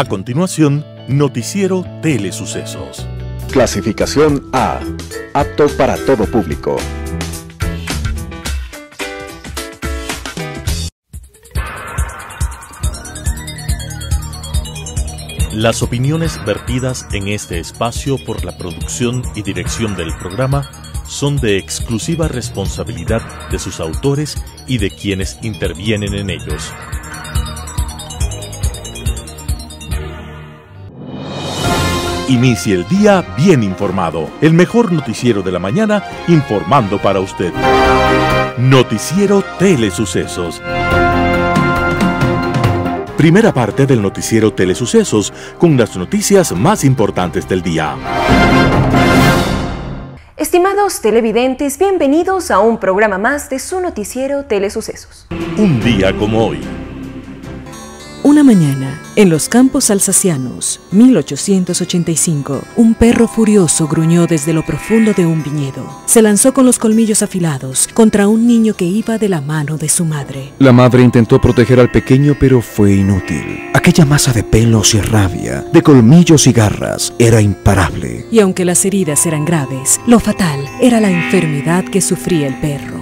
A continuación, Noticiero Telesucesos. Clasificación A. Apto para todo público. Las opiniones vertidas en este espacio por la producción y dirección del programa son de exclusiva responsabilidad de sus autores y de quienes intervienen en ellos. Inicie el día bien informado. El mejor noticiero de la mañana informando para usted. Noticiero Telesucesos. Primera parte del noticiero Telesucesos con las noticias más importantes del día. Estimados televidentes, bienvenidos a un programa más de su noticiero Telesucesos. Un día como hoy. Una mañana, en los campos alsacianos, 1885, un perro furioso gruñó desde lo profundo de un viñedo. Se lanzó con los colmillos afilados contra un niño que iba de la mano de su madre. La madre intentó proteger al pequeño, pero fue inútil. Aquella masa de pelos y rabia, de colmillos y garras, era imparable. Y aunque las heridas eran graves, lo fatal era la enfermedad que sufría el perro.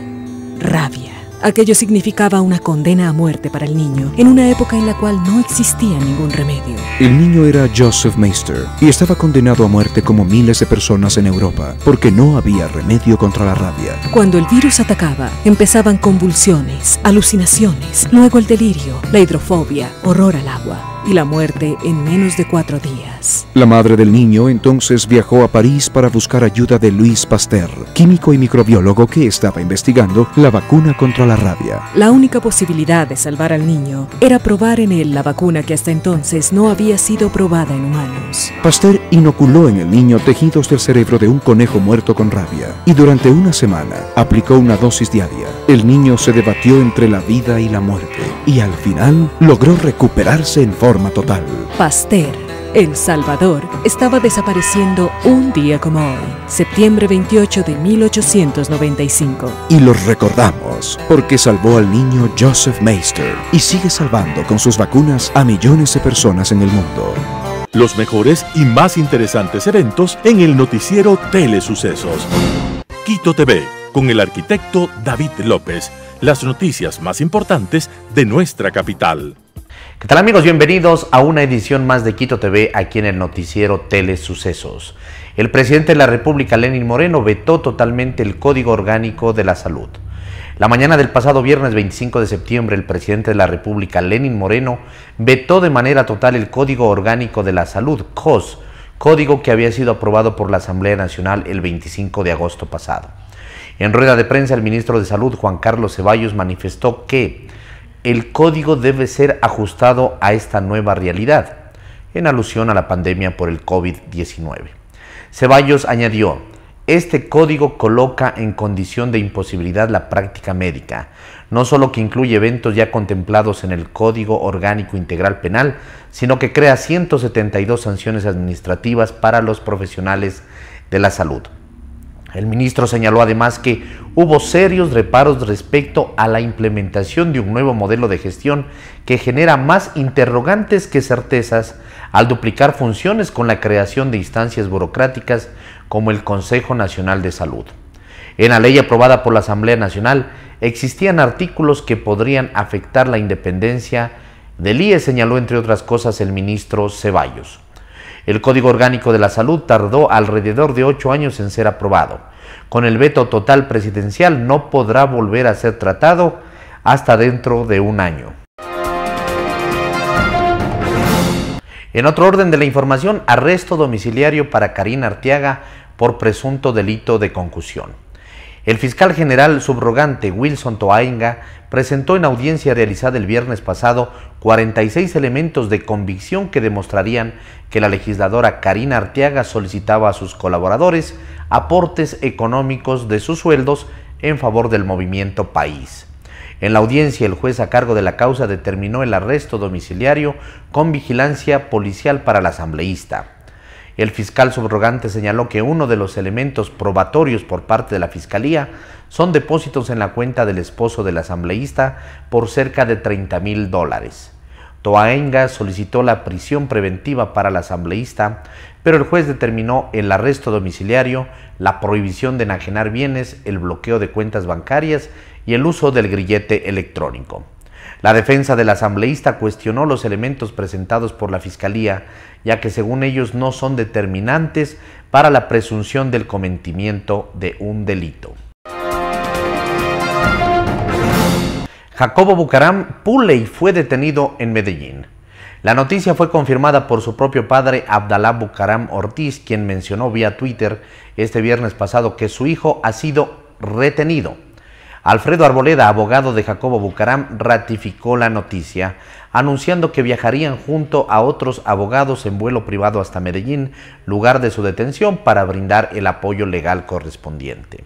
Rabia. Aquello significaba una condena a muerte para el niño, en una época en la cual no existía ningún remedio. El niño era Joseph Meister y estaba condenado a muerte como miles de personas en Europa, porque no había remedio contra la rabia. Cuando el virus atacaba, empezaban convulsiones, alucinaciones, luego el delirio, la hidrofobia, horror al agua y la muerte en menos de cuatro días. La madre del niño entonces viajó a París para buscar ayuda de Louis Pasteur, químico y microbiólogo que estaba investigando la vacuna contra la rabia. La única posibilidad de salvar al niño era probar en él la vacuna que hasta entonces no había sido probada en humanos. Pasteur inoculó en el niño tejidos del cerebro de un conejo muerto con rabia y durante una semana aplicó una dosis diaria. El niño se debatió entre la vida y la muerte y al final logró recuperarse en forma total. Pasteur, El Salvador, estaba desapareciendo un día como hoy, septiembre 28 de 1895. Y los recordamos porque salvó al niño Joseph Meister y sigue salvando con sus vacunas a millones de personas en el mundo. Los mejores y más interesantes eventos en el noticiero Telesucesos. Quito TV con el arquitecto David López. Las noticias más importantes de nuestra capital. ¿Qué tal amigos? Bienvenidos a una edición más de Quito TV aquí en el noticiero Telesucesos. El presidente de la República, Lenin Moreno, vetó totalmente el Código Orgánico de la Salud. La mañana del pasado viernes 25 de septiembre, el presidente de la República, Lenin Moreno, vetó de manera total el Código Orgánico de la Salud, COS, código que había sido aprobado por la Asamblea Nacional el 25 de agosto pasado. En rueda de prensa, el ministro de Salud, Juan Carlos Ceballos, manifestó que el código debe ser ajustado a esta nueva realidad, en alusión a la pandemia por el COVID-19. Ceballos añadió, este código coloca en condición de imposibilidad la práctica médica, no solo que incluye eventos ya contemplados en el Código Orgánico Integral Penal, sino que crea 172 sanciones administrativas para los profesionales de la salud. El ministro señaló además que hubo serios reparos respecto a la implementación de un nuevo modelo de gestión que genera más interrogantes que certezas al duplicar funciones con la creación de instancias burocráticas como el Consejo Nacional de Salud. En la ley aprobada por la Asamblea Nacional existían artículos que podrían afectar la independencia del IE, señaló entre otras cosas el ministro Ceballos. El Código Orgánico de la Salud tardó alrededor de ocho años en ser aprobado. Con el veto total presidencial no podrá volver a ser tratado hasta dentro de un año. En otro orden de la información, arresto domiciliario para Karina Arteaga por presunto delito de concusión. El fiscal general subrogante Wilson Toainga presentó en audiencia realizada el viernes pasado 46 elementos de convicción que demostrarían que la legisladora Karina Arteaga solicitaba a sus colaboradores aportes económicos de sus sueldos en favor del movimiento país. En la audiencia, el juez a cargo de la causa determinó el arresto domiciliario con vigilancia policial para la asambleísta. El fiscal subrogante señaló que uno de los elementos probatorios por parte de la Fiscalía son depósitos en la cuenta del esposo del asambleísta por cerca de 30 mil dólares. Toaenga solicitó la prisión preventiva para la asambleísta, pero el juez determinó el arresto domiciliario, la prohibición de enajenar bienes, el bloqueo de cuentas bancarias y el uso del grillete electrónico. La defensa del asambleísta cuestionó los elementos presentados por la Fiscalía, ya que según ellos no son determinantes para la presunción del cometimiento de un delito. Jacobo Bucaram Puley fue detenido en Medellín. La noticia fue confirmada por su propio padre Abdalá Bucaram Ortiz, quien mencionó vía Twitter este viernes pasado que su hijo ha sido retenido. Alfredo Arboleda, abogado de Jacobo Bucaram, ratificó la noticia, anunciando que viajarían junto a otros abogados en vuelo privado hasta Medellín, lugar de su detención, para brindar el apoyo legal correspondiente.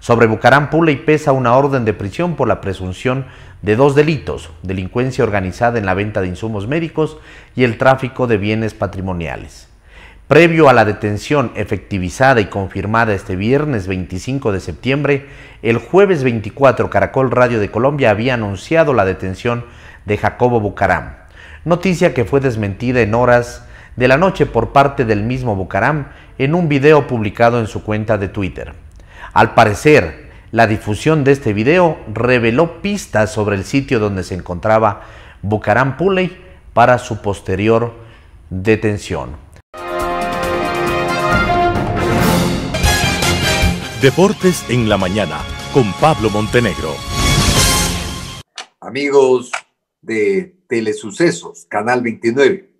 Sobre Bucaram y pesa una orden de prisión por la presunción de dos delitos, delincuencia organizada en la venta de insumos médicos y el tráfico de bienes patrimoniales. Previo a la detención efectivizada y confirmada este viernes 25 de septiembre, el jueves 24 Caracol Radio de Colombia había anunciado la detención de Jacobo Bucaram, noticia que fue desmentida en horas de la noche por parte del mismo Bucaram en un video publicado en su cuenta de Twitter. Al parecer, la difusión de este video reveló pistas sobre el sitio donde se encontraba Bucaram Puley para su posterior detención. Deportes en la mañana con Pablo Montenegro. Amigos de Telesucesos, Canal 29.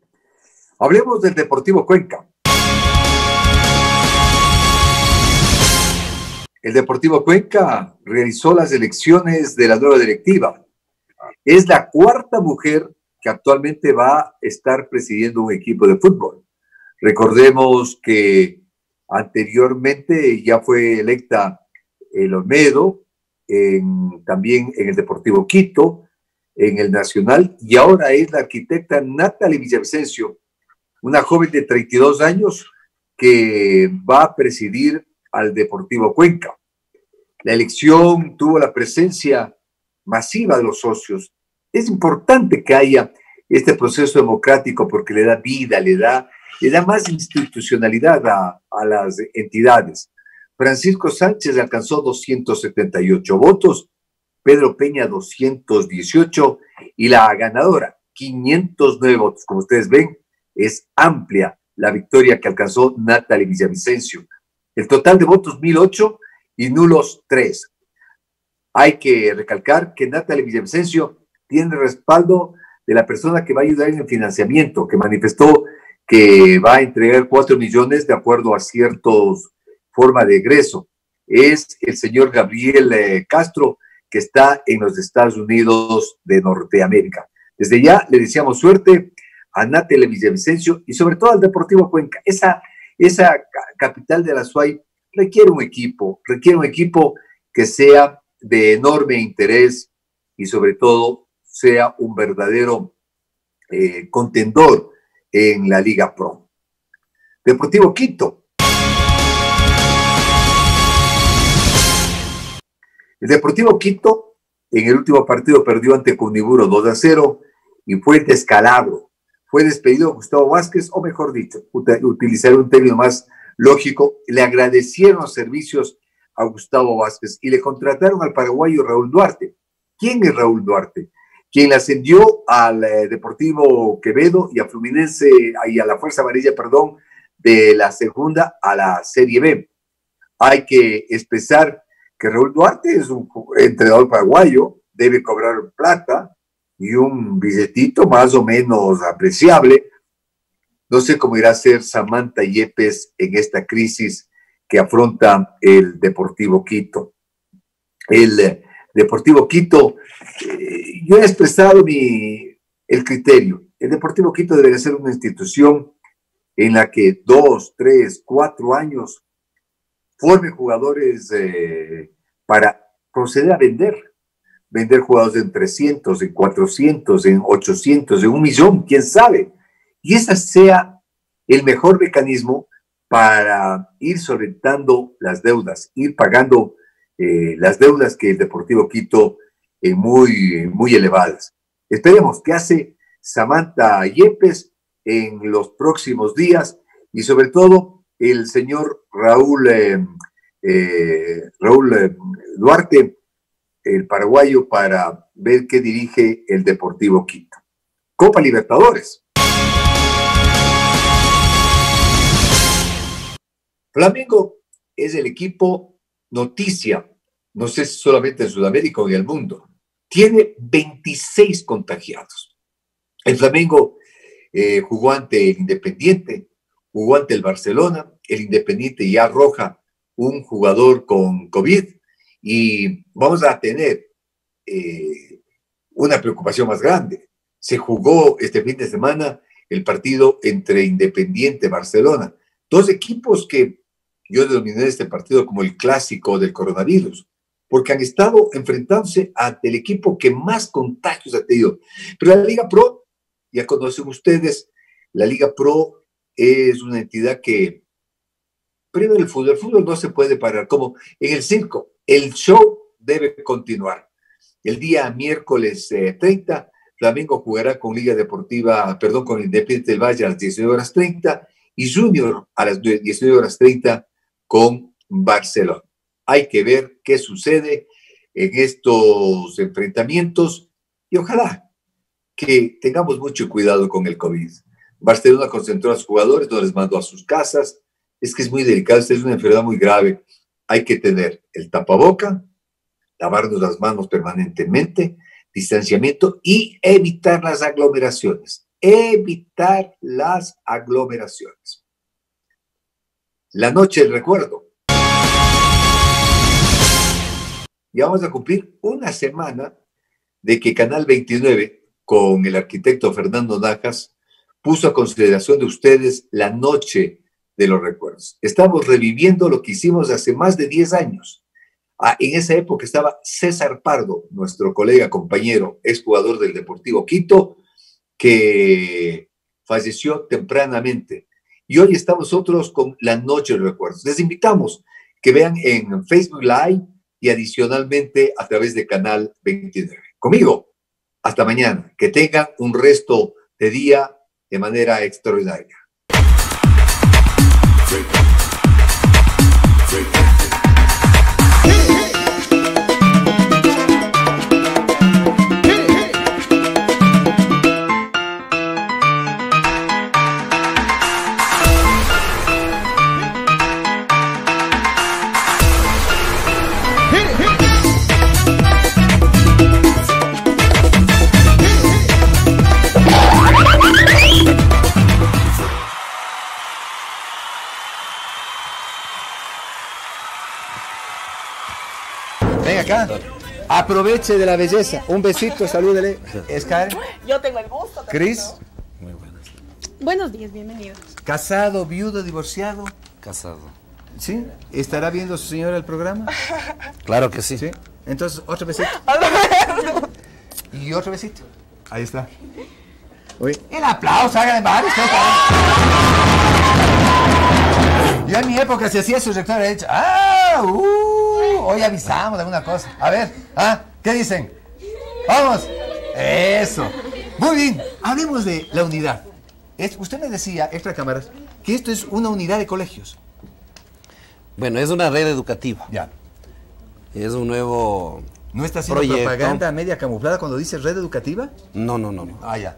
Hablemos del Deportivo Cuenca. el Deportivo Cuenca realizó las elecciones de la nueva directiva. Es la cuarta mujer que actualmente va a estar presidiendo un equipo de fútbol. Recordemos que anteriormente ya fue electa el Olmedo, también en el Deportivo Quito, en el Nacional, y ahora es la arquitecta Natalie Villavicencio, una joven de 32 años que va a presidir al Deportivo Cuenca. La elección tuvo la presencia masiva de los socios. Es importante que haya este proceso democrático porque le da vida, le da, le da más institucionalidad a, a las entidades. Francisco Sánchez alcanzó 278 votos, Pedro Peña 218 y la ganadora 509 votos. Como ustedes ven, es amplia la victoria que alcanzó Natalie Villavicencio. El total de votos, 1008 y nulos 3. Hay que recalcar que Natalie Villavicencio tiene respaldo de la persona que va a ayudar en el financiamiento, que manifestó que va a entregar 4 millones de acuerdo a ciertos forma de egreso. Es el señor Gabriel eh, Castro, que está en los Estados Unidos de Norteamérica. Desde ya le deseamos suerte a Natalie Villavicencio y sobre todo al Deportivo Cuenca. Esa esa capital de la SUAY requiere un equipo, requiere un equipo que sea de enorme interés y sobre todo sea un verdadero eh, contendor en la Liga Pro. Deportivo Quito. El Deportivo Quito en el último partido perdió ante Cuniburo 2 a 0 y fue descalabro fue despedido Gustavo Vázquez, o mejor dicho, utilizar un término más lógico, le agradecieron los servicios a Gustavo Vázquez y le contrataron al paraguayo Raúl Duarte. ¿Quién es Raúl Duarte? Quien le ascendió al eh, Deportivo Quevedo y a Fluminense y a la Fuerza Amarilla, perdón, de la segunda a la Serie B. Hay que expresar que Raúl Duarte es un entrenador paraguayo, debe cobrar plata, y un billetito más o menos apreciable. No sé cómo irá a ser Samantha Yepes en esta crisis que afronta el Deportivo Quito. El eh, Deportivo Quito, eh, yo he expresado mi, el criterio. El Deportivo Quito debe ser una institución en la que dos, tres, cuatro años forme jugadores eh, para proceder a vender vender jugadores en 300, en 400, en 800, en un millón, quién sabe. Y ese sea el mejor mecanismo para ir solventando las deudas, ir pagando eh, las deudas que el Deportivo Quito es muy, muy elevadas. Esperemos que hace Samantha Yepes en los próximos días y sobre todo el señor Raúl, eh, eh, Raúl eh, Duarte, el paraguayo, para ver qué dirige el Deportivo Quito. Copa Libertadores. Flamengo es el equipo noticia, no sé si solamente en Sudamérica o en el mundo. Tiene 26 contagiados. El Flamengo jugó ante el Independiente, jugó ante el Barcelona, el Independiente ya arroja un jugador con COVID y vamos a tener eh, una preocupación más grande. Se jugó este fin de semana el partido entre Independiente y Barcelona, dos equipos que yo denominé este partido como el clásico del coronavirus, porque han estado enfrentándose ante el equipo que más contagios ha tenido. Pero la Liga Pro ya conocen ustedes, la Liga Pro es una entidad que, primero el fútbol, el fútbol no se puede parar, como en el circo, el show debe continuar. El día miércoles 30, eh, Flamengo jugará con Liga Deportiva, perdón, con Independiente del Valle a las 19 horas 30 y Junior a las 19 horas 30 con Barcelona. Hay que ver qué sucede en estos enfrentamientos y ojalá que tengamos mucho cuidado con el COVID. Barcelona concentró a los jugadores, no les mandó a sus casas. Es que es muy delicado, esta es una enfermedad muy grave. Hay que tener el tapaboca, lavarnos las manos permanentemente, distanciamiento y evitar las aglomeraciones. Evitar las aglomeraciones. La noche del recuerdo. Y vamos a cumplir una semana de que Canal 29 con el arquitecto Fernando Najas, puso a consideración de ustedes la noche de los recuerdos. Estamos reviviendo lo que hicimos hace más de 10 años. Ah, en esa época estaba César Pardo, nuestro colega, compañero, exjugador del Deportivo Quito, que falleció tempranamente. Y hoy estamos nosotros con la Noche de los Recuerdos. Les invitamos que vean en Facebook Live y adicionalmente a través de Canal 29. Conmigo, hasta mañana. Que tengan un resto de día de manera extraordinaria. Freak. Aproveche de la belleza. Un besito, salúdele. Sky. Yo tengo el gusto. Cris. Muy buenas. Buenos días, bienvenidos. Casado, viudo, divorciado. Casado. ¿Sí? ¿Estará viendo su señora el programa? Claro que sí. ¿Sí? Entonces, otro besito. y otro besito. Ahí está. Uy. El aplauso, hagan varios. Yo en mi época se hacía su rector, he dicho, ¡ah! Uh! Hoy avisamos de alguna cosa. A ver, ¿ah? ¿Qué dicen? Vamos. Eso. Muy bien. Hablemos de la unidad. usted me decía, extra cámaras, que esto es una unidad de colegios. Bueno, es una red educativa. Ya. Es un nuevo. ¿No está haciendo propaganda media camuflada cuando dice red educativa? No, no, no, no. Ah, ya.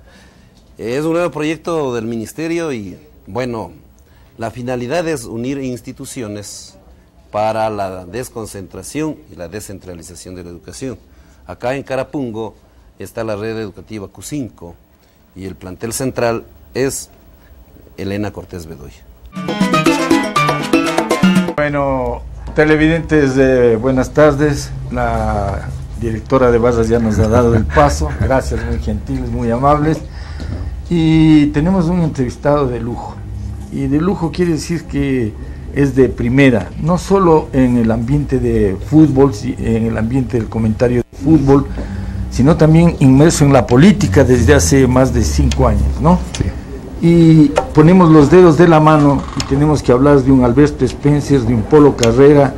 Es un nuevo proyecto del ministerio y, bueno, la finalidad es unir instituciones para la desconcentración y la descentralización de la educación. Acá en Carapungo está la red educativa Q5 y el plantel central es Elena Cortés Bedoya. Bueno, televidentes, de buenas tardes. La directora de Barras ya nos ha dado el paso. Gracias, muy gentiles, muy amables. Y tenemos un entrevistado de lujo. Y de lujo quiere decir que es de primera, no solo en el ambiente de fútbol, en el ambiente del comentario de fútbol, sino también inmerso en la política desde hace más de cinco años, ¿no? Y ponemos los dedos de la mano y tenemos que hablar de un Alberto Spencer, de un Polo Carrera,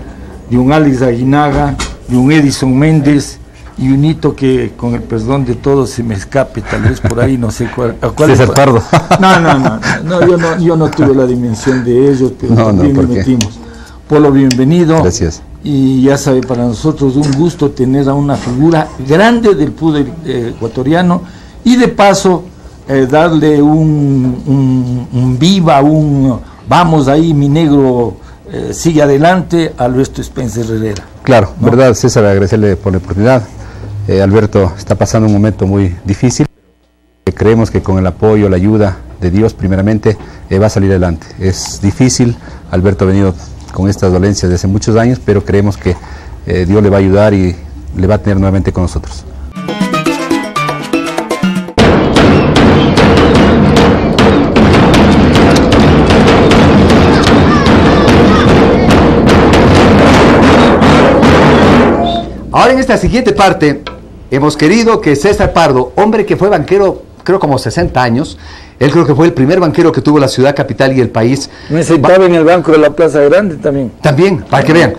de un Alex Aguinaga, de un Edison Méndez y un hito que con el perdón de todos se me escape, tal vez por ahí, no sé cuál. ¿a cuál César Pardo. No, no, no, no, yo no, yo no tuve la dimensión de ellos, pero No, no, también ¿por nos qué? metimos. Polo, bienvenido. Gracias. Y ya sabe, para nosotros un gusto tener a una figura grande del fútbol eh, ecuatoriano y de paso eh, darle un, un- un viva, un vamos ahí, mi negro, eh, sigue adelante a nuestro Spencer Herrera. Claro, verdad, César, agradecerle por la oportunidad. Eh, Alberto está pasando un momento muy difícil. Eh, Creemos que con el apoyo, la ayuda de Dios, primeramente, eh, va a salir adelante. Es difícil, Alberto ha venido con estas dolencias desde muchos años, pero creemos que Dios le va a ayudar y le va a tener nuevamente con nosotros. Ahora en esta siguiente parte hemos querido que César Pardo, hombre que fue banquero creo como 60 años, él creo que fue el primer banquero que tuvo la ciudad capital y el país. Me sentaba en el banco de la Plaza Grande también. También, para que vean.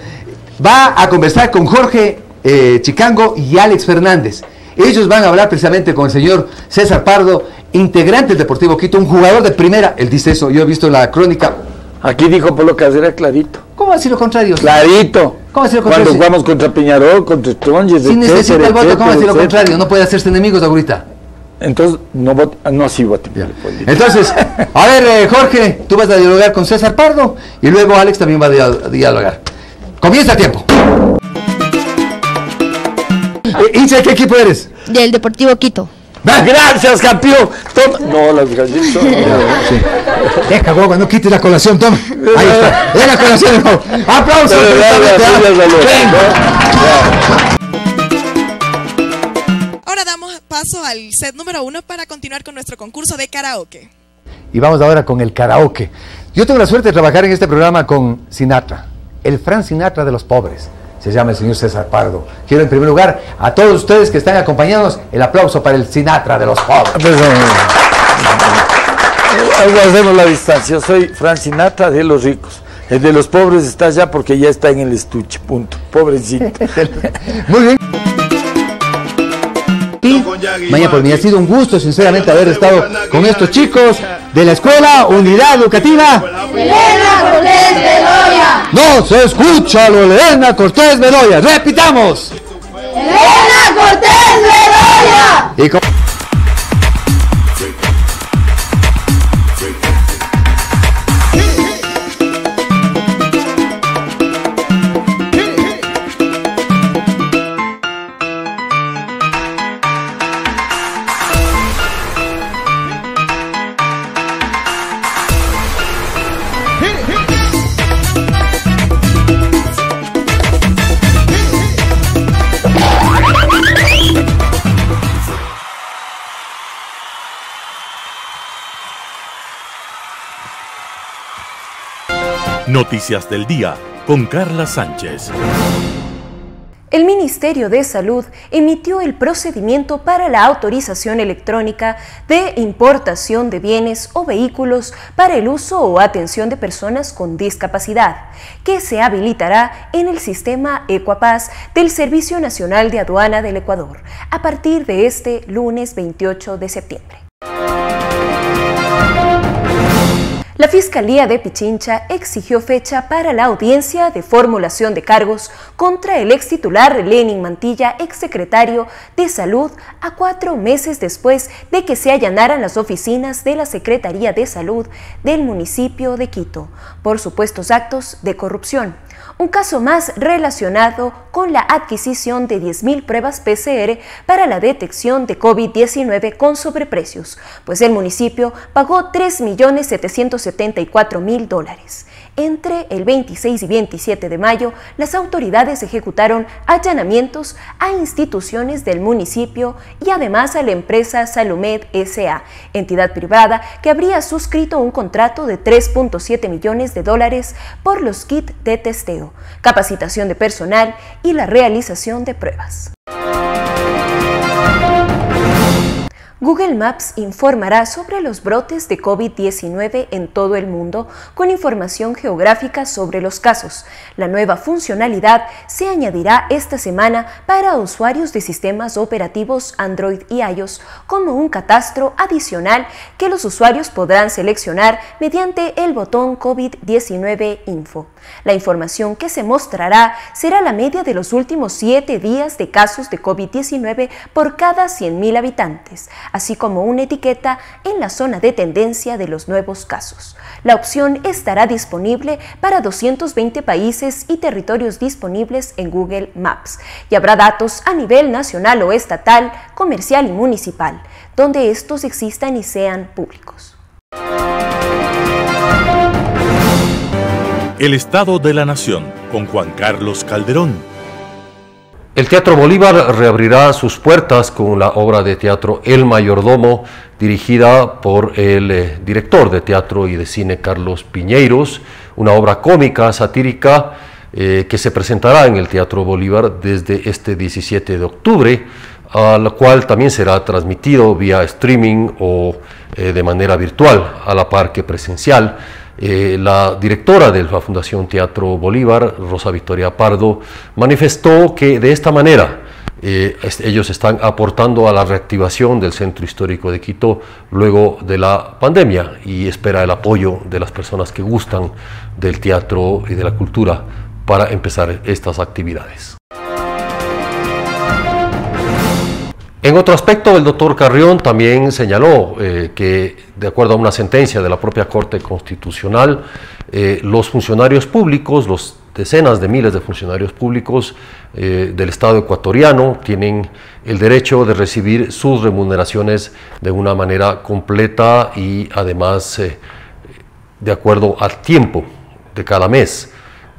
Va a conversar con Jorge eh, Chicango y Alex Fernández. Ellos van a hablar precisamente con el señor César Pardo, integrante del Deportivo Quito, un jugador de primera. Él dice eso, yo he visto la crónica. Aquí dijo Polo Casera clarito. ¿Cómo decir lo contrario? Clarito. ¿Cómo decir lo Cuando contrario? jugamos contra Peñarol, contra Stronges, Si necesita etcétera, el voto, ¿cómo decir lo contrario? No puede hacerse enemigos ahorita. Entonces, no, vot- ah, no sí voté. Entonces, a ver, eh, Jorge, tú vas a dialogar con César Pardo y luego Alex también va a dia- dialogar. Comienza el tiempo. Eh, hincha, ¿de qué equipo eres? Del Deportivo Quito. Gracias, campeón. Toma. No, las galletas. Deja, guagua, no quites la colación, toma. Ahí está. Es la colación. Aplausos. ¿ah? Ahora damos paso al set número uno para continuar con nuestro concurso de karaoke. Y vamos ahora con el karaoke. Yo tengo la suerte de trabajar en este programa con Sinatra, el Fran Sinatra de los pobres. Se llama el señor César Pardo. Quiero en primer lugar a todos ustedes que están acompañándonos el aplauso para el Sinatra de los pobres. Hacemos la distancia. Yo soy Fran Sinatra de los ricos. El de los pobres está allá porque ya está en el estuche. Punto. Pobrecito. Muy bien. Mañana por mí ha sido un gusto, sinceramente, haber estado con estos chicos de la escuela Unidad Educativa. No se escucha lo Elena Cortés Bedoya. Repitamos. Elena Cortés Bedoya. Y con- Noticias del día con Carla Sánchez. El Ministerio de Salud emitió el procedimiento para la autorización electrónica de importación de bienes o vehículos para el uso o atención de personas con discapacidad, que se habilitará en el sistema Ecuapaz del Servicio Nacional de Aduana del Ecuador a partir de este lunes 28 de septiembre. La Fiscalía de Pichincha exigió fecha para la audiencia de formulación de cargos contra el ex titular Lenin Mantilla, exsecretario de Salud, a cuatro meses después de que se allanaran las oficinas de la Secretaría de Salud del municipio de Quito por supuestos actos de corrupción. Un caso más relacionado con la adquisición de 10.000 pruebas PCR para la detección de COVID-19 con sobreprecios, pues el municipio pagó 3.774.000 dólares. Entre el 26 y 27 de mayo, las autoridades ejecutaron allanamientos a instituciones del municipio y además a la empresa Salumed SA, entidad privada que habría suscrito un contrato de 3.7 millones de dólares por los kits de testeo, capacitación de personal y la realización de pruebas. Google Maps informará sobre los brotes de COVID-19 en todo el mundo con información geográfica sobre los casos. La nueva funcionalidad se añadirá esta semana para usuarios de sistemas operativos Android y iOS como un catastro adicional que los usuarios podrán seleccionar mediante el botón COVID-19 Info. La información que se mostrará será la media de los últimos siete días de casos de COVID-19 por cada 100.000 habitantes así como una etiqueta en la zona de tendencia de los nuevos casos. La opción estará disponible para 220 países y territorios disponibles en Google Maps y habrá datos a nivel nacional o estatal, comercial y municipal, donde estos existan y sean públicos. El Estado de la Nación con Juan Carlos Calderón. El Teatro Bolívar reabrirá sus puertas con la obra de teatro El Mayordomo, dirigida por el eh, director de teatro y de cine Carlos Piñeiros, una obra cómica, satírica, eh, que se presentará en el Teatro Bolívar desde este 17 de octubre, a la cual también será transmitido vía streaming o eh, de manera virtual, a la par que presencial. Eh, la directora de la Fundación Teatro Bolívar, Rosa Victoria Pardo, manifestó que de esta manera eh, ellos están aportando a la reactivación del Centro Histórico de Quito luego de la pandemia y espera el apoyo de las personas que gustan del teatro y de la cultura para empezar estas actividades. En otro aspecto, el doctor Carrión también señaló eh, que, de acuerdo a una sentencia de la propia Corte Constitucional, eh, los funcionarios públicos, los decenas de miles de funcionarios públicos eh, del Estado ecuatoriano tienen el derecho de recibir sus remuneraciones de una manera completa y además de acuerdo al tiempo de cada mes.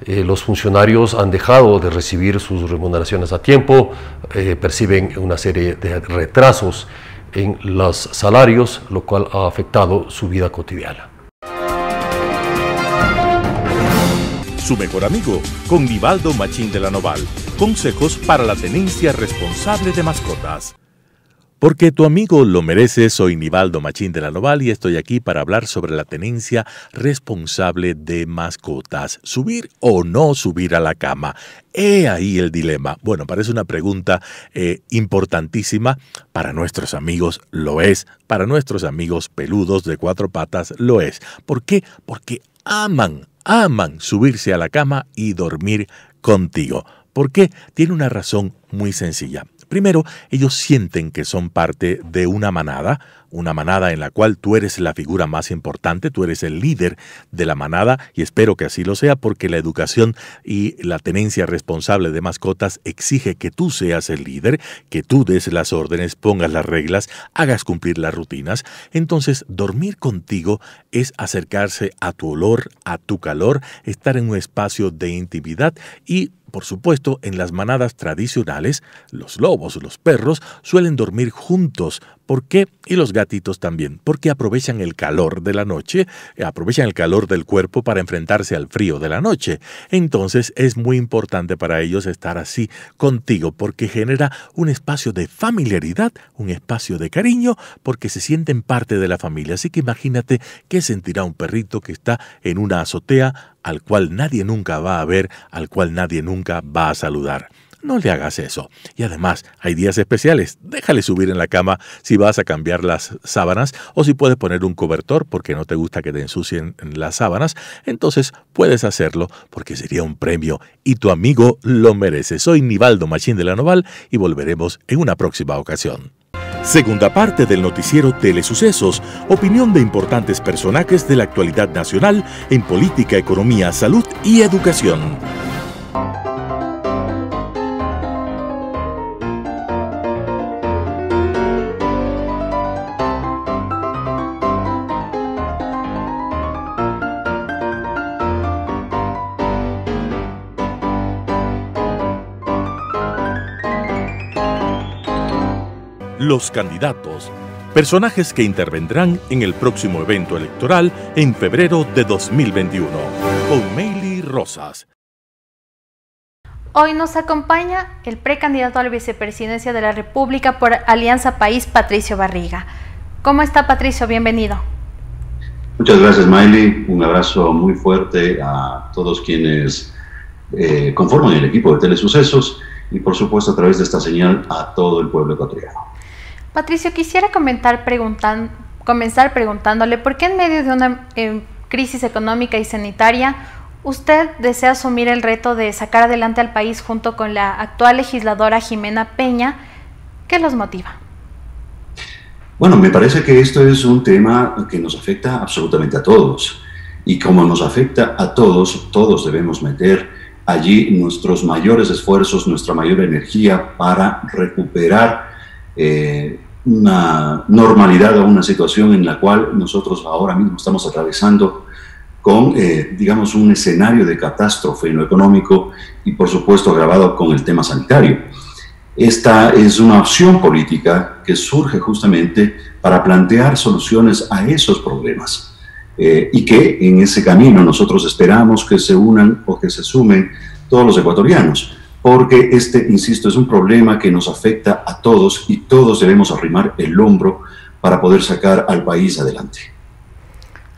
Eh, los funcionarios han dejado de recibir sus remuneraciones a tiempo, eh, perciben una serie de retrasos en los salarios, lo cual ha afectado su vida cotidiana. Su mejor amigo, con Vivaldo Machín de la Noval. Consejos para la tenencia responsable de mascotas. Porque tu amigo lo merece, soy Nivaldo Machín de la Noval y estoy aquí para hablar sobre la tenencia responsable de mascotas. ¿Subir o no subir a la cama? He ahí el dilema. Bueno, parece una pregunta eh, importantísima. Para nuestros amigos lo es. Para nuestros amigos peludos de cuatro patas lo es. ¿Por qué? Porque aman, aman subirse a la cama y dormir contigo. ¿Por qué? Tiene una razón muy sencilla. Primero, ellos sienten que son parte de una manada, una manada en la cual tú eres la figura más importante, tú eres el líder de la manada y espero que así lo sea porque la educación y la tenencia responsable de mascotas exige que tú seas el líder, que tú des las órdenes, pongas las reglas, hagas cumplir las rutinas. Entonces, dormir contigo es acercarse a tu olor, a tu calor, estar en un espacio de intimidad y por supuesto, en las manadas tradicionales, los lobos, los perros, suelen dormir juntos. ¿Por qué? Y los gatitos también. Porque aprovechan el calor de la noche, aprovechan el calor del cuerpo para enfrentarse al frío de la noche. Entonces es muy importante para ellos estar así contigo porque genera un espacio de familiaridad, un espacio de cariño, porque se sienten parte de la familia. Así que imagínate qué sentirá un perrito que está en una azotea al cual nadie nunca va a ver, al cual nadie nunca va a saludar. No le hagas eso. Y además, hay días especiales. Déjale subir en la cama si vas a cambiar las sábanas o si puedes poner un cobertor porque no te gusta que te ensucien las sábanas. Entonces puedes hacerlo porque sería un premio y tu amigo lo merece. Soy Nivaldo Machín de la Noval y volveremos en una próxima ocasión. Segunda parte del noticiero Telesucesos, opinión de importantes personajes de la actualidad nacional en política, economía, salud y educación. Los candidatos, personajes que intervendrán en el próximo evento electoral en febrero de 2021, con Meili Rosas. Hoy nos acompaña el precandidato a la vicepresidencia de la República por Alianza País, Patricio Barriga. ¿Cómo está Patricio? Bienvenido. Muchas gracias, Miley. Un abrazo muy fuerte a todos quienes eh, conforman el equipo de Telesucesos y, por supuesto, a través de esta señal a todo el pueblo ecuatoriano. Patricio, quisiera comenzar preguntándole por qué en medio de una eh, crisis económica y sanitaria usted desea asumir el reto de sacar adelante al país junto con la actual legisladora Jimena Peña. ¿Qué los motiva? Bueno, me parece que esto es un tema que nos afecta absolutamente a todos. Y como nos afecta a todos, todos debemos meter allí nuestros mayores esfuerzos, nuestra mayor energía para recuperar eh, una normalidad o una situación en la cual nosotros ahora mismo estamos atravesando con, eh, digamos, un escenario de catástrofe en lo económico y, por supuesto, agravado con el tema sanitario. Esta es una opción política que surge justamente para plantear soluciones a esos problemas eh, y que en ese camino nosotros esperamos que se unan o que se sumen todos los ecuatorianos, porque este, insisto, es un problema que nos afecta a todos y todos debemos arrimar el hombro para poder sacar al país adelante.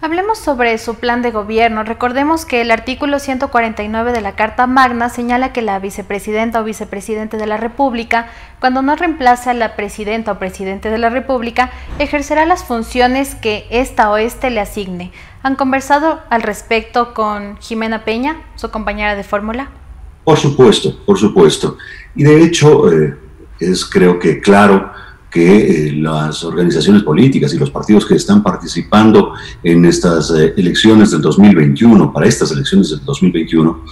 Hablemos sobre su plan de gobierno. Recordemos que el artículo 149 de la Carta Magna señala que la vicepresidenta o vicepresidente de la República, cuando no reemplace a la presidenta o presidente de la República, ejercerá las funciones que esta o este le asigne. ¿Han conversado al respecto con Jimena Peña, su compañera de fórmula? Por supuesto, por supuesto. Y de hecho, eh, es creo que claro que eh, las organizaciones políticas y los partidos que están participando en estas eh, elecciones del 2021, para estas elecciones del 2021,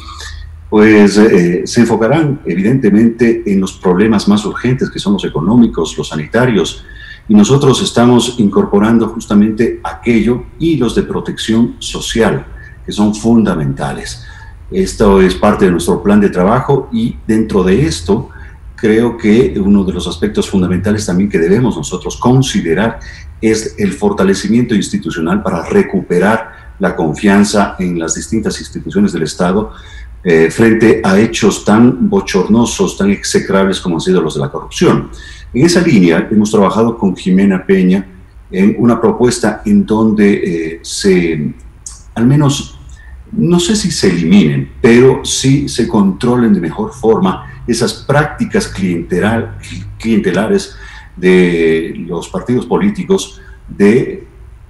pues se enfocarán evidentemente en los problemas más urgentes, que son los económicos, los sanitarios, y nosotros estamos incorporando justamente aquello y los de protección social, que son fundamentales. Esto es parte de nuestro plan de trabajo y dentro de esto, creo que uno de los aspectos fundamentales también que debemos nosotros considerar es el fortalecimiento institucional para recuperar la confianza en las distintas instituciones del Estado eh, frente a hechos tan bochornosos, tan execrables como han sido los de la corrupción. En esa línea hemos trabajado con Jimena Peña en una propuesta en donde eh, se, al menos, no sé si se eliminen, pero sí se controlen de mejor forma esas prácticas clientelares de los partidos políticos de,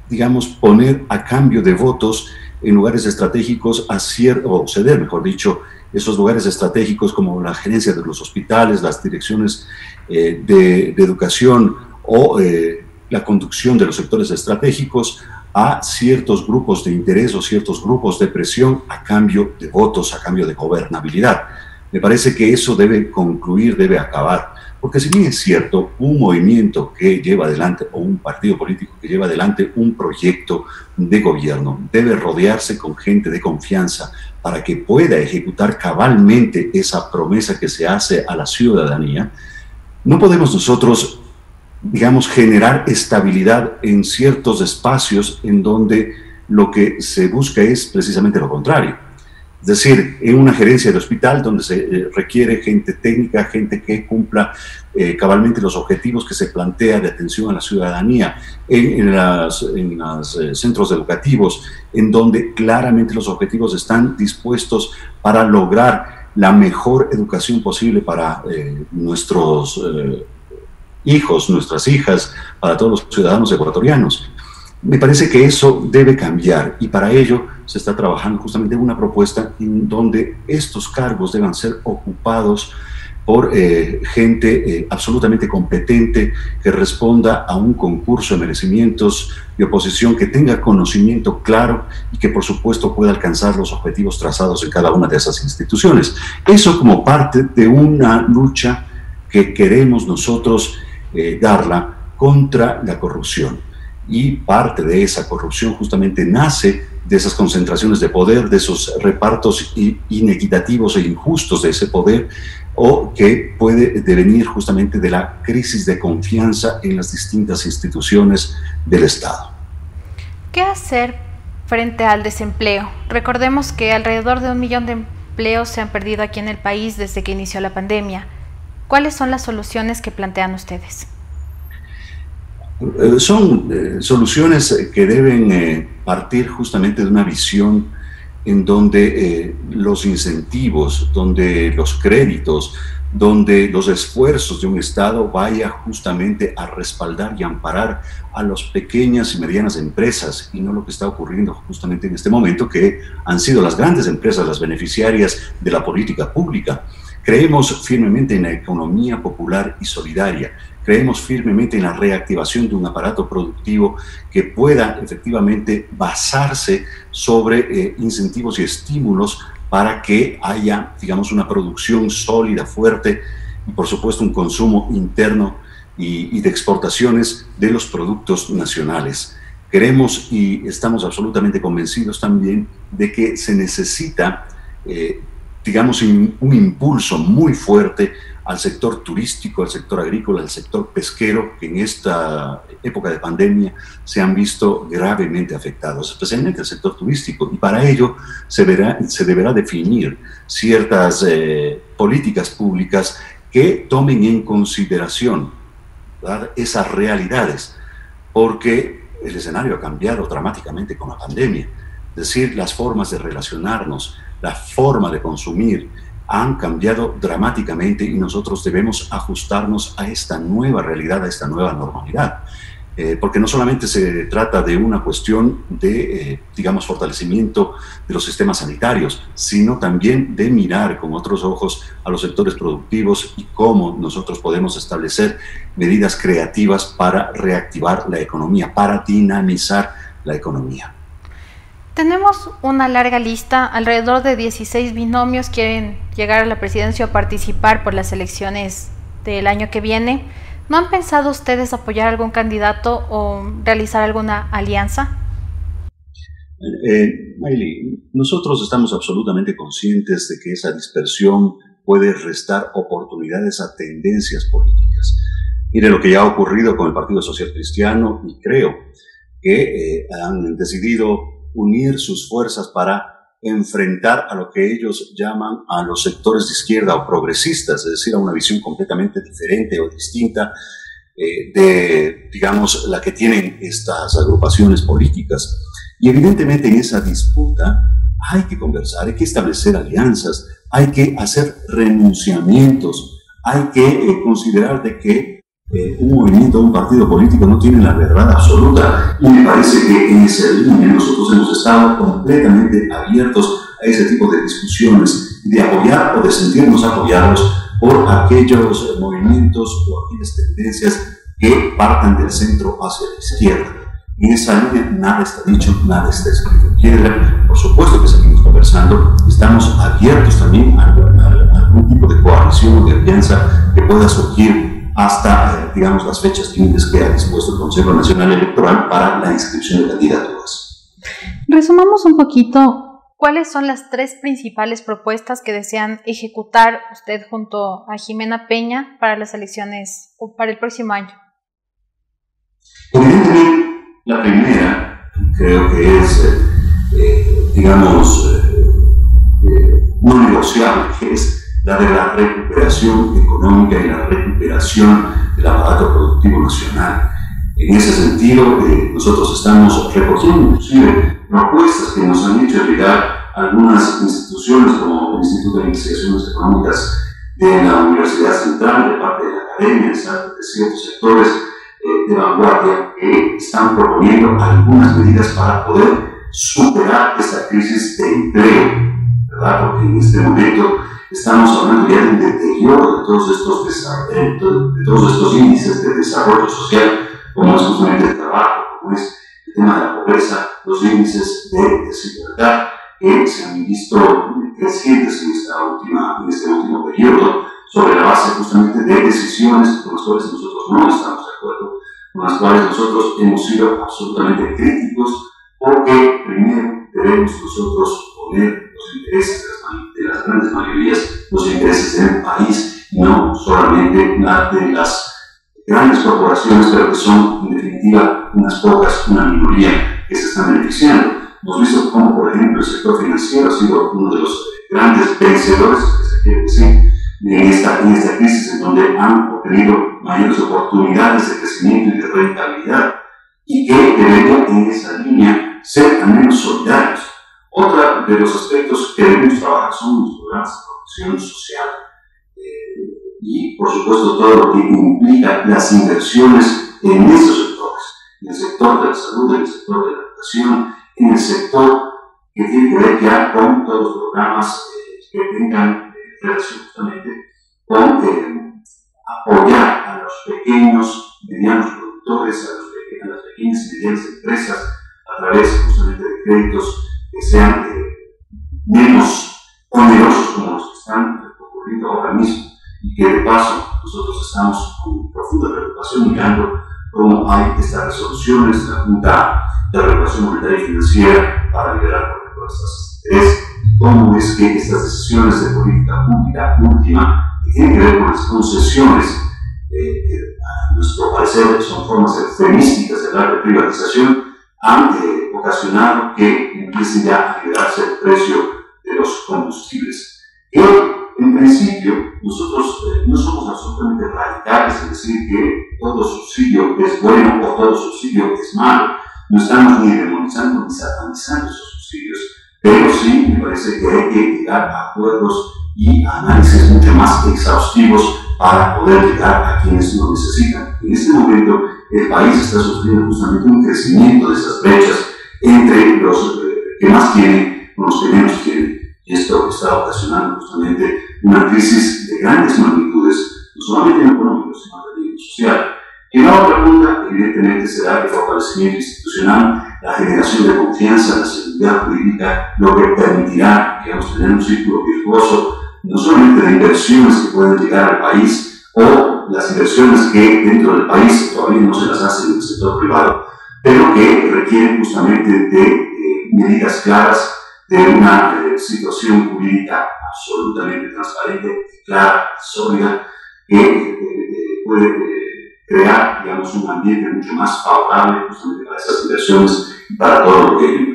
digamos, poner a cambio de votos en lugares estratégicos a o ceder, mejor dicho, esos lugares estratégicos como la gerencia de los hospitales, las direcciones eh, de, educación o eh, la conducción de los sectores estratégicos a ciertos grupos de interés o ciertos grupos de presión a cambio de votos, a cambio de gobernabilidad. Me parece que eso debe concluir, debe acabar. Porque si bien es cierto, un movimiento que lleva adelante, o un partido político que lleva adelante un proyecto de gobierno, debe rodearse con gente de confianza para que pueda ejecutar cabalmente esa promesa que se hace a la ciudadanía, no podemos nosotros, digamos, generar estabilidad en ciertos espacios en donde lo que se busca es precisamente lo contrario. Es decir, en una gerencia de hospital donde se eh, requiere gente técnica, gente que cumpla eh, cabalmente los objetivos que se plantea de atención a la ciudadanía, en, los eh, centros educativos, en donde claramente los objetivos están dispuestos para lograr la mejor educación posible para nuestros hijos, nuestras hijas, para todos los ciudadanos ecuatorianos. Me parece que eso debe cambiar y para ello se está trabajando justamente en una propuesta en donde estos cargos deban ser ocupados por eh, gente eh, absolutamente competente que responda a un concurso de merecimientos de oposición, que tenga conocimiento claro y que por supuesto pueda alcanzar los objetivos trazados en cada una de esas instituciones. Eso como parte de una lucha que queremos nosotros eh, darla contra la corrupción y parte de esa corrupción justamente nace de esas concentraciones de poder, de esos repartos inequitativos e injustos de ese poder, o que puede devenir justamente de la crisis de confianza en las distintas instituciones del Estado. ¿Qué hacer frente al desempleo? Recordemos que alrededor de un millón de empleos se han perdido aquí en el país desde que inició la pandemia. ¿Cuáles son las soluciones que plantean ustedes? Eh, son eh, soluciones que deben eh, partir justamente de una visión en donde los incentivos, donde los créditos, donde los esfuerzos de un Estado vaya justamente a respaldar y amparar a las pequeñas y medianas empresas y no lo que está ocurriendo justamente en este momento, que han sido las grandes empresas las beneficiarias de la política pública. Creemos firmemente en la economía popular y solidaria Creemos firmemente en la reactivación de un aparato productivo que pueda efectivamente basarse sobre eh, incentivos y estímulos para que haya, digamos, una producción sólida, fuerte y, por supuesto, un consumo interno y, de exportaciones de los productos nacionales. Queremos y estamos absolutamente convencidos también de que se necesita, eh, digamos, un impulso muy fuerte al sector turístico, al sector agrícola, al sector pesquero, que en esta época de pandemia se han visto gravemente afectados, especialmente el sector turístico. Y para ello se, verá, se deberá definir ciertas eh, políticas públicas que tomen en consideración esas realidades, porque el escenario ha cambiado dramáticamente con la pandemia. Es decir, las formas de relacionarnos, la forma de consumir, han cambiado dramáticamente y nosotros debemos ajustarnos a esta nueva realidad, a esta nueva normalidad. Eh, porque no solamente se trata de una cuestión de, eh, digamos, fortalecimiento de los sistemas sanitarios, sino también de mirar con otros ojos a los sectores productivos y cómo nosotros podemos establecer medidas creativas para reactivar la economía, para dinamizar la economía. Tenemos una larga lista, alrededor de 16 binomios quieren llegar a la presidencia o participar por las elecciones del año que viene. ¿No han pensado ustedes apoyar algún candidato o realizar alguna alianza? Eh, nosotros estamos absolutamente conscientes de que esa dispersión puede restar oportunidades a tendencias políticas. Mire lo que ya ha ocurrido con el Partido Social Cristiano y creo que eh, han decidido unir sus fuerzas para enfrentar a lo que ellos llaman a los sectores de izquierda o progresistas, es decir, a una visión completamente diferente o distinta eh, de, digamos, la que tienen estas agrupaciones políticas. Y evidentemente en esa disputa hay que conversar, hay que establecer alianzas, hay que hacer renunciamientos, hay que eh, considerar de que eh, un movimiento, un partido político no tiene la verdad absoluta y me parece que en ese línea nosotros hemos estado completamente abiertos a ese tipo de discusiones, de apoyar o de sentirnos apoyados por aquellos movimientos o aquellas tendencias que partan del centro hacia la izquierda. En esa línea nada está dicho, nada está escrito en. Por supuesto que seguimos conversando, estamos abiertos también a, a algún tipo de coalición o de alianza que pueda surgir hasta, eh, digamos, las fechas límites que ha dispuesto el Consejo Nacional Electoral para la inscripción de candidaturas. Resumamos un poquito cuáles son las tres principales propuestas que desean ejecutar usted junto a Jimena Peña para las elecciones o para el próximo año. Evidentemente, la primera creo que es, eh, eh, digamos, no negociable, que es la de la recuperación económica y la recuperación del aparato productivo nacional. En ese sentido, eh, nosotros estamos recogiendo inclusive propuestas que nos han hecho llegar algunas instituciones como el Instituto de Investigaciones Económicas de la Universidad Central, de parte de la academia, de ciertos sectores eh, de vanguardia que están proponiendo algunas medidas para poder superar esta crisis de empleo, ¿verdad? Porque en este momento estamos hablando ya del deterioro de todos estos, de todos estos índices de desarrollo social, como es justamente el trabajo, como es el tema de la pobreza, los índices de desigualdad que se han visto crecientes en, esta última, en este último periodo, sobre la base justamente de decisiones con las cuales nosotros no estamos de acuerdo, con las cuales nosotros hemos sido absolutamente críticos, porque primero debemos nosotros poner los intereses de las grandes mayorías, los intereses del país, no solamente la de las grandes corporaciones, pero que son en definitiva unas pocas, una minoría que se están beneficiando. Hemos visto cómo, por ejemplo, el sector financiero ha sido uno de los grandes vencedores, que se quiere decir, en esta, en esta crisis, en donde han obtenido mayores oportunidades de crecimiento y de rentabilidad, y que deberían en esa línea ser al menos solidarios. Otro de los aspectos que debemos trabajar son los programas de protección social eh, y, por supuesto, todo lo que implica las inversiones en estos sectores, en el sector de la salud, en el sector de la educación, en el sector que tiene que ver ya con todos los programas eh, que tengan eh, relación justamente con apoyar a los pequeños, medianos productores, a las pequeñas y medianas empresas a través justamente de créditos que sean menos onerosos como los que están ocurriendo ahora mismo. Y que de paso nosotros estamos con profunda preocupación mirando cómo hay estas resoluciones de la Junta de Regulación Monetaria y Financiera para liberar por las tasas cómo es que estas decisiones de política pública última que tienen que ver con las concesiones eh, que a nuestro parecer son formas extremísticas de de privatización han eh, ocasionado que empiece ya a liberarse el precio de los combustibles. Que en principio nosotros eh, no somos absolutamente radicales en decir que todo subsidio es bueno o todo subsidio es malo. No estamos ni demonizando ni satanizando esos subsidios, pero sí me parece que hay que llegar a acuerdos y análisis mucho más exhaustivos para poder llegar a quienes lo necesitan. En este momento el país está sufriendo justamente un crecimiento de esas brechas entre los eh, que más tienen con los que menos tienen. Y esto está ocasionando justamente una crisis de grandes magnitudes, no solamente en económico, sino también social. Y la otra pregunta, evidentemente, será el fortalecimiento institucional, la generación de confianza, la seguridad jurídica, lo que permitirá, digamos, tener un círculo virtuoso, no solamente de inversiones que pueden llegar al país o las inversiones que dentro del país todavía no se las hace en el sector privado, pero que requieren justamente de eh, medidas claras, de una eh, situación jurídica absolutamente transparente, clara, sólida, que eh, puede crear, digamos, un ambiente mucho más favorable justamente para esas inversiones y para todo lo que.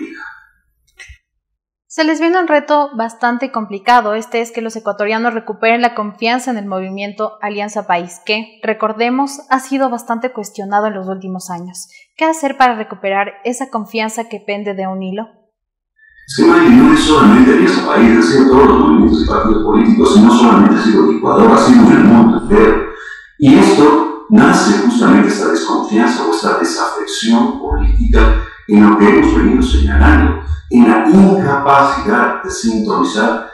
Se les viene un reto bastante complicado. Este es que los ecuatorianos recuperen la confianza en el movimiento Alianza País, que, recordemos, ha sido bastante cuestionado en los últimos años. ¿Qué hacer para recuperar esa confianza que pende de un hilo? Es que no es solamente Alianza País, ha sido todos los movimientos y partidos políticos, y no solamente sido Ecuador, ha sido en el mundo entero. Y esto nace justamente esta desconfianza o esta desafección política en lo que hemos venido señalando, en la incapacidad de sintonizar,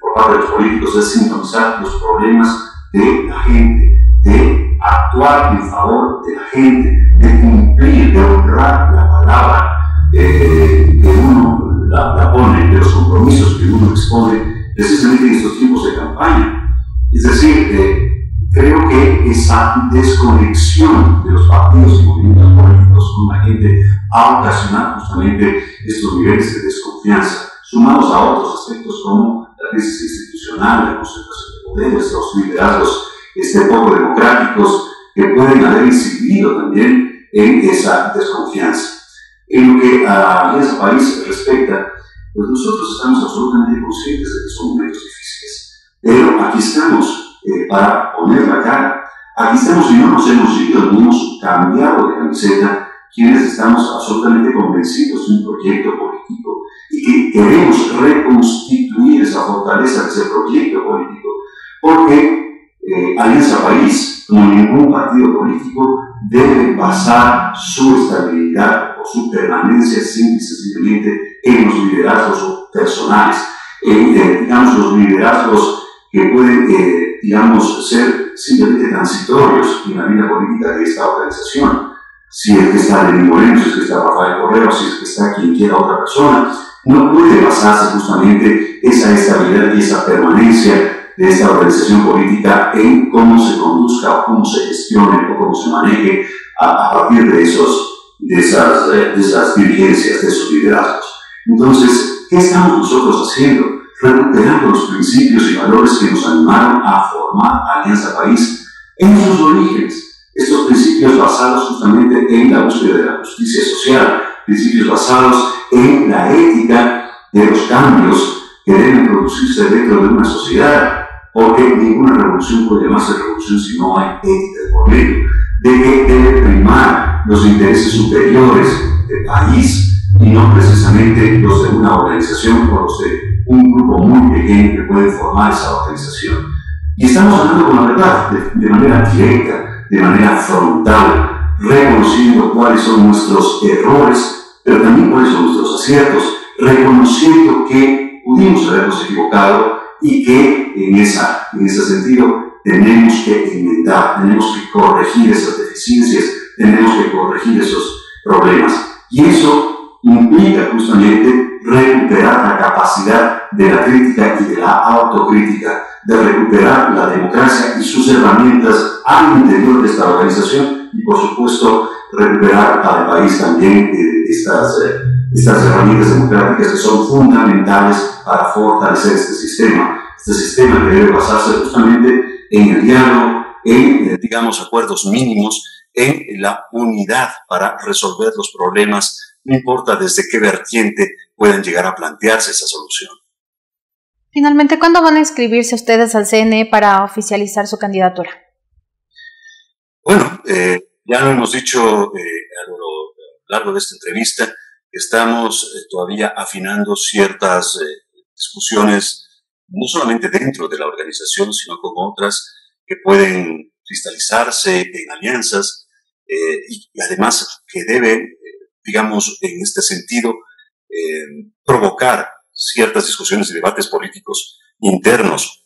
por parte de los políticos, de sintonizar los problemas de la gente, de actuar en favor de la gente, de cumplir, de honrar la palabra eh, que uno la, pone, de los compromisos que uno expone precisamente en estos tiempos de campaña. Es decir, eh, creo que esa desconexión de los partidos y movimientos políticos con la gente ha ocasionado justamente estos niveles de desconfianza, sumados a otros aspectos como la crisis institucional, la concentración de poderes, los liderazgos este, poco democráticos que pueden haber incidido también en esa desconfianza. En lo que a ese país respecta, pues nosotros estamos absolutamente conscientes de que son momentos difíciles, pero aquí estamos eh, para poner la cara. Aquí estamos y no nos hemos ido, ni hemos cambiado de camiseta, quienes estamos absolutamente convencidos de un proyecto político y que queremos reconstituir esa fortaleza de ese proyecto político, porque eh, Alianza País, como ningún partido político, debe basar su estabilidad o su permanencia simple y sencillamente en los liderazgos personales, en, eh, digamos, los liderazgos que pueden, eh, digamos, ser simplemente transitorios en la vida política de esta organización. Si es que está Lenín Moreno, si es que está Rafael Correo, si es que está quien quiera otra persona, no puede basarse justamente esa estabilidad y esa permanencia de esta organización política en cómo se conduzca o cómo se gestione o cómo se maneje a, partir de, esos, de, esas, de esas dirigencias, de esos liderazgos. Entonces, ¿qué estamos nosotros haciendo? Recuperando los principios y valores que nos animaron a formar Alianza País en sus orígenes. Estos principios basados justamente en la búsqueda de la justicia social, principios basados en la ética de los cambios que deben producirse dentro de una sociedad, porque ninguna revolución puede llamarse revolución si no hay ética de por medio, de que debe primar los intereses superiores del país y no precisamente los de una organización o los de un grupo muy pequeño que puede formar esa organización. Y estamos hablando con la verdad, de, manera directa, de manera frontal, reconociendo cuáles son nuestros errores, pero también cuáles son nuestros aciertos, reconociendo que pudimos habernos equivocado y que en, esa, en ese sentido tenemos que inventar, tenemos que corregir esas deficiencias, tenemos que corregir esos problemas. Y eso implica justamente recuperar la capacidad de la crítica y de la autocrítica, de recuperar la democracia y sus herramientas al interior de esta organización y, por supuesto, recuperar al país también eh, estas, eh, estas herramientas democráticas que son fundamentales para fortalecer este sistema. Este sistema que debe basarse justamente en el diálogo, en, eh, digamos, acuerdos mínimos, en la unidad para resolver los problemas, no importa desde qué vertiente pueden llegar a plantearse esa solución. Finalmente, ¿cuándo van a inscribirse ustedes al CNE para oficializar su candidatura? Bueno, eh, ya lo hemos dicho eh, a lo largo de esta entrevista, estamos eh, todavía afinando ciertas discusiones, no solamente dentro de la organización, sino con otras que pueden cristalizarse en alianzas y, y, además que deben, digamos, en este sentido, provocar ciertas discusiones y debates políticos internos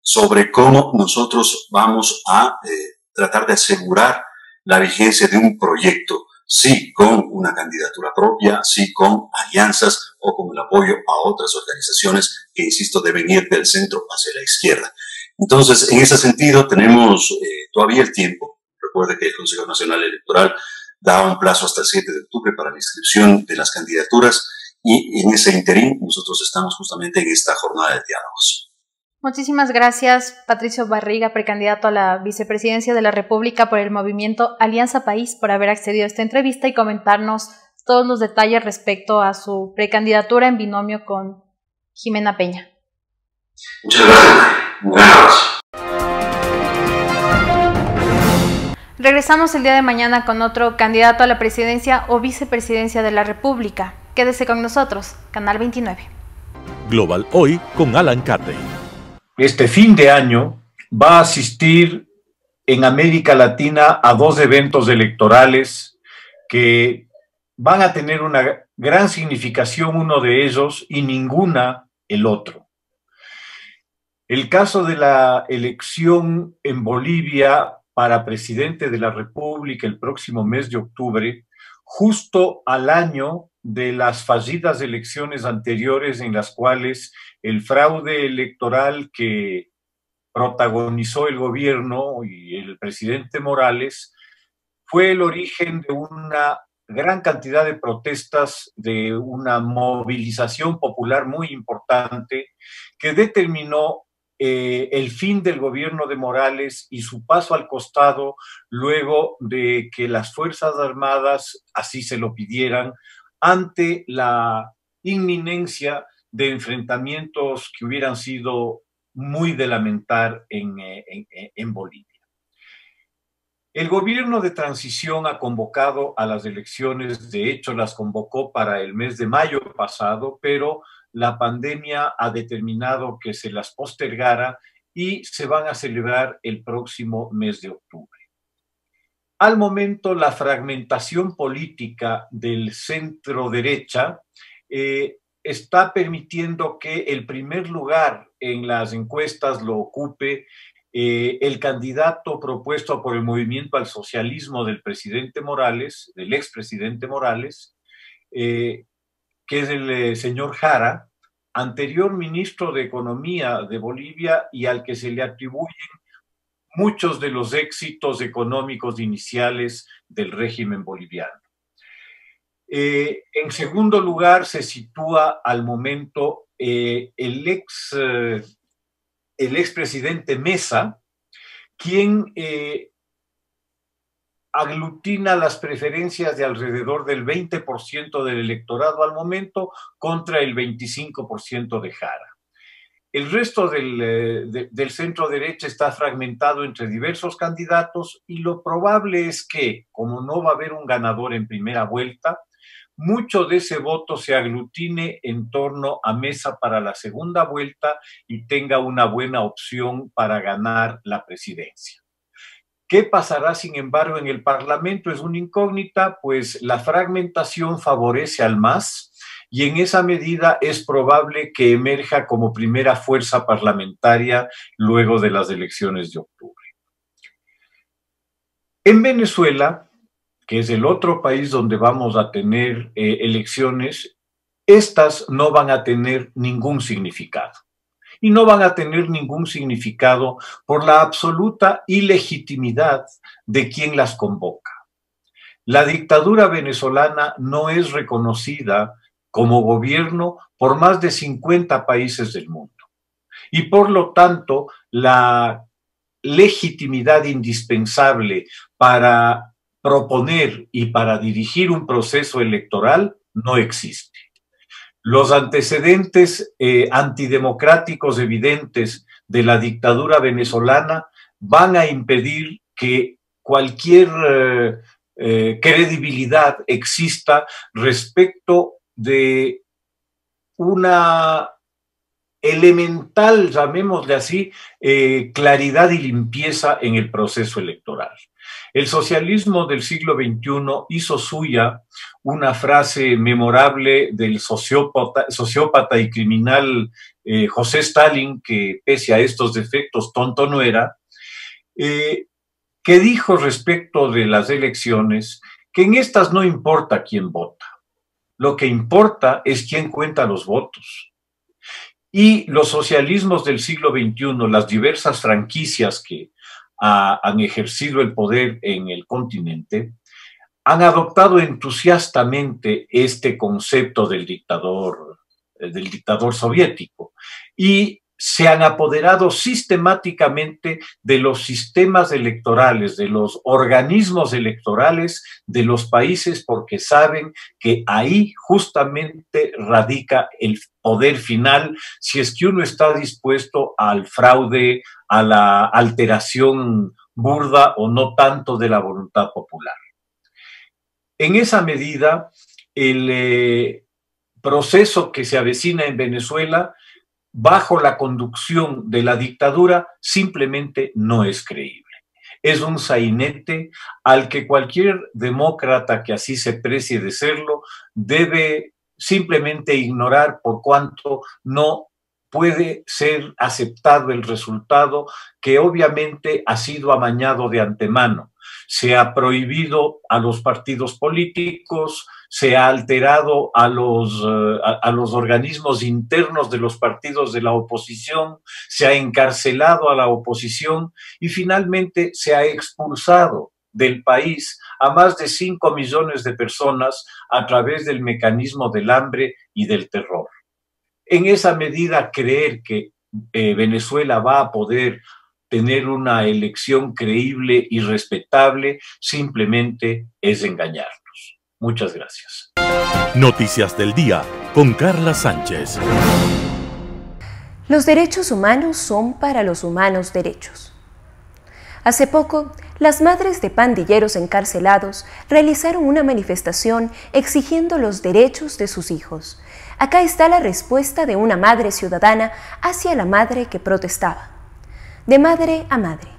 sobre cómo nosotros vamos a eh, tratar de asegurar la vigencia de un proyecto, sí con una candidatura propia, sí con alianzas o con el apoyo a otras organizaciones que, insisto, deben ir del centro hacia la izquierda. Entonces, en ese sentido, tenemos eh, todavía el tiempo. Recuerde que el Consejo Nacional Electoral da un plazo hasta el 7 de octubre para la inscripción de las candidaturas y en ese interín nosotros estamos justamente en esta jornada de diálogos. Muchísimas gracias, Patricio Barriga, precandidato a la vicepresidencia de la República por el movimiento Alianza País, por haber accedido a esta entrevista y comentarnos todos los detalles respecto a su precandidatura en binomio con Jimena Peña. Muchas gracias. Regresamos el día de mañana con otro candidato a la presidencia o vicepresidencia de la República. Quédese con nosotros, Canal 29. Global Hoy con Alan Carden. Este fin de año va a asistir en América Latina a dos eventos electorales que van a tener una gran significación uno de ellos y ninguna el otro. El caso de la elección en Bolivia para presidente de la República el próximo mes de octubre, justo al año de las fallidas elecciones anteriores en las cuales el fraude electoral que protagonizó el gobierno y el presidente Morales fue el origen de una gran cantidad de protestas, de una movilización popular muy importante que determinó eh, el fin del gobierno de Morales y su paso al costado luego de que las Fuerzas Armadas así se lo pidieran ante la inminencia de enfrentamientos que hubieran sido muy de lamentar en, eh, eh, en, Bolivia. El gobierno de transición ha convocado a las elecciones, de hecho las convocó para el mes de mayo pasado, pero la pandemia ha determinado que se las postergara y se van a celebrar el próximo mes de octubre. Al momento, la fragmentación política del centro derecha eh, está permitiendo que el primer lugar en las encuestas lo ocupe eh, el candidato propuesto por el movimiento al socialismo del presidente Morales, del expresidente Morales, eh, que es el señor Jara, anterior ministro de Economía de Bolivia y al que se le atribuyen muchos de los éxitos económicos iniciales del régimen boliviano. Eh, en segundo lugar, se sitúa al momento eh, el ex eh, el expresidente Mesa, quien aglutina las preferencias de alrededor del 20% del electorado al momento contra el 25% de Jara. El resto del, eh, del, centro derecha está fragmentado entre diversos candidatos y lo probable es que, como no va a haber un ganador en primera vuelta, mucho de ese voto se aglutine en torno a Mesa para la segunda vuelta y tenga una buena opción para ganar la presidencia. ¿Qué pasará, sin embargo, en el Parlamento? Es una incógnita, pues la fragmentación favorece al MAS y en esa medida es probable que emerja como primera fuerza parlamentaria luego de las elecciones de octubre. En Venezuela, que es el otro país donde vamos a tener eh, elecciones, estas no van a tener ningún significado y no van a tener ningún significado por la absoluta ilegitimidad de quien las convoca. La dictadura venezolana no es reconocida como gobierno por más de 50 países del mundo. Y por lo tanto, la legitimidad indispensable para proponer y para dirigir un proceso electoral no existe. Los antecedentes eh, antidemocráticos evidentes de la dictadura venezolana van a impedir que cualquier eh, eh, credibilidad exista respecto de una elemental, llamémosle así, claridad y limpieza en el proceso electoral. El socialismo del siglo XXI hizo suya una frase memorable del sociópata, y criminal eh, José Stalin, que pese a estos defectos tonto no era, eh, que dijo respecto de las elecciones que en estas no importa quién vota, lo que importa es quién cuenta los votos. Y los socialismos del siglo XXI, las diversas franquicias que han ejercido el poder en el continente, han adoptado entusiastamente este concepto del dictador, eh, del dictador soviético y se han apoderado sistemáticamente de los sistemas electorales, de los organismos electorales de los países porque saben que ahí justamente radica el poder final si es que uno está dispuesto al fraude, a la alteración burda o no tanto de la voluntad popular. En esa medida, el eh, proceso que se avecina en Venezuela bajo la conducción de la dictadura simplemente no es creíble. Es un sainete al que cualquier demócrata que así se precie de serlo debe simplemente ignorar por cuanto no puede ser aceptado el resultado que obviamente ha sido amañado de antemano. Se ha prohibido a los partidos políticos, se ha alterado a los, eh, a, los organismos internos de los partidos de la oposición, se ha encarcelado a la oposición y finalmente se ha expulsado del país a más de 5 millones de personas a través del mecanismo del hambre y del terror. En esa medida, creer que eh, Venezuela va a poder tener una elección creíble y respetable simplemente es engañar. Muchas gracias. Noticias del día con Carla Sánchez. Los derechos humanos son para los humanos derechos. Hace poco, las madres de pandilleros encarcelados realizaron una manifestación exigiendo los derechos de sus hijos. Acá está la respuesta de una madre ciudadana hacia la madre que protestaba. De madre a madre.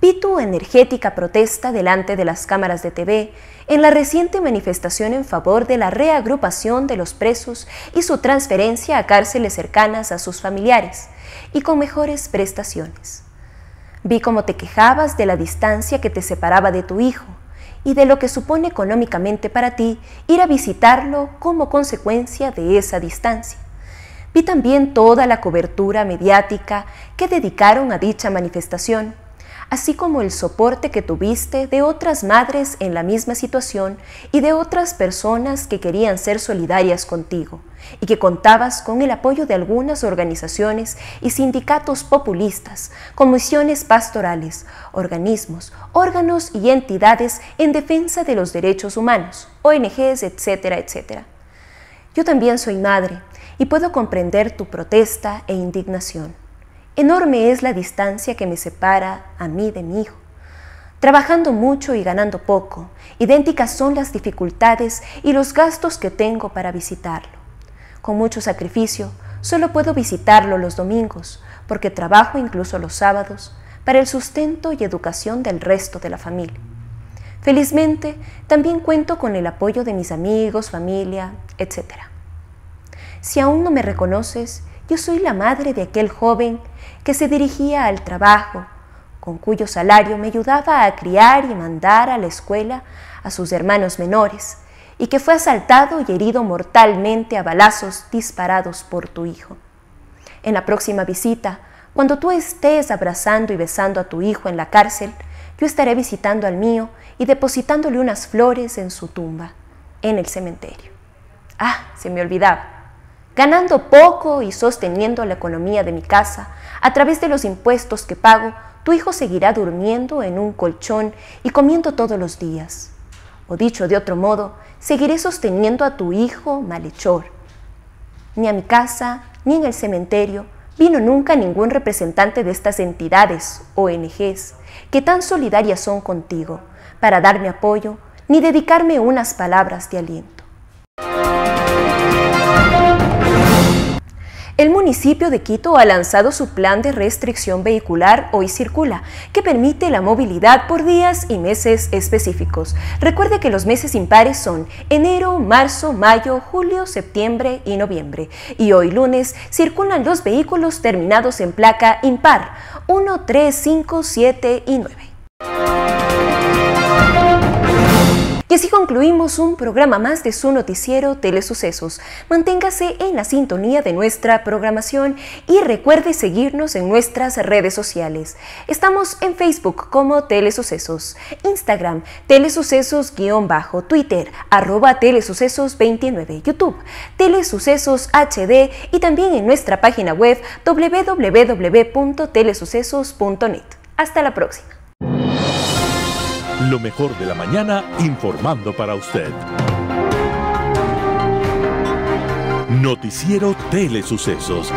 Pitu energética protesta delante de las cámaras de TV en la reciente manifestación en favor de la reagrupación de los presos y su transferencia a cárceles cercanas a sus familiares y con mejores prestaciones. Vi cómo te quejabas de la distancia que te separaba de tu hijo y de lo que supone económicamente para ti ir a visitarlo como consecuencia de esa distancia. Vi también toda la cobertura mediática que dedicaron a dicha manifestación así como el soporte que tuviste de otras madres en la misma situación y de otras personas que querían ser solidarias contigo, y que contabas con el apoyo de algunas organizaciones y sindicatos populistas, comisiones pastorales, organismos, órganos y entidades en defensa de los derechos humanos, ONGs, etcétera, etcétera. Yo también soy madre y puedo comprender tu protesta e indignación. Enorme es la distancia que me separa a mí de mi hijo. Trabajando mucho y ganando poco, idénticas son las dificultades y los gastos que tengo para visitarlo. Con mucho sacrificio, solo puedo visitarlo los domingos, porque trabajo incluso los sábados para el sustento y educación del resto de la familia. Felizmente, también cuento con el apoyo de mis amigos, familia, etc. Si aún no me reconoces, yo soy la madre de aquel joven que se dirigía al trabajo, con cuyo salario me ayudaba a criar y mandar a la escuela a sus hermanos menores, y que fue asaltado y herido mortalmente a balazos disparados por tu hijo. En la próxima visita, cuando tú estés abrazando y besando a tu hijo en la cárcel, yo estaré visitando al mío y depositándole unas flores en su tumba, en el cementerio. Ah, se me olvidaba ganando poco y sosteniendo la economía de mi casa, a través de los impuestos que pago, tu hijo seguirá durmiendo en un colchón y comiendo todos los días. O dicho de otro modo, seguiré sosteniendo a tu hijo malhechor. Ni a mi casa, ni en el cementerio, vino nunca ningún representante de estas entidades, ONGs, que tan solidarias son contigo, para darme apoyo, ni dedicarme unas palabras de aliento. El municipio de Quito ha lanzado su plan de restricción vehicular Hoy Circula, que permite la movilidad por días y meses específicos. Recuerde que los meses impares son enero, marzo, mayo, julio, septiembre y noviembre. Y hoy lunes circulan los vehículos terminados en placa impar 1, 3, 5, 7 y 9. Y así concluimos un programa más de su noticiero Telesucesos. Manténgase en la sintonía de nuestra programación y recuerde seguirnos en nuestras redes sociales. Estamos en Facebook como Telesucesos, Instagram Telesucesos-bajo, Twitter arroba Telesucesos29, YouTube Telesucesos HD y también en nuestra página web www.telesucesos.net. Hasta la próxima. Lo mejor de la mañana informando para usted. Noticiero Telesucesos.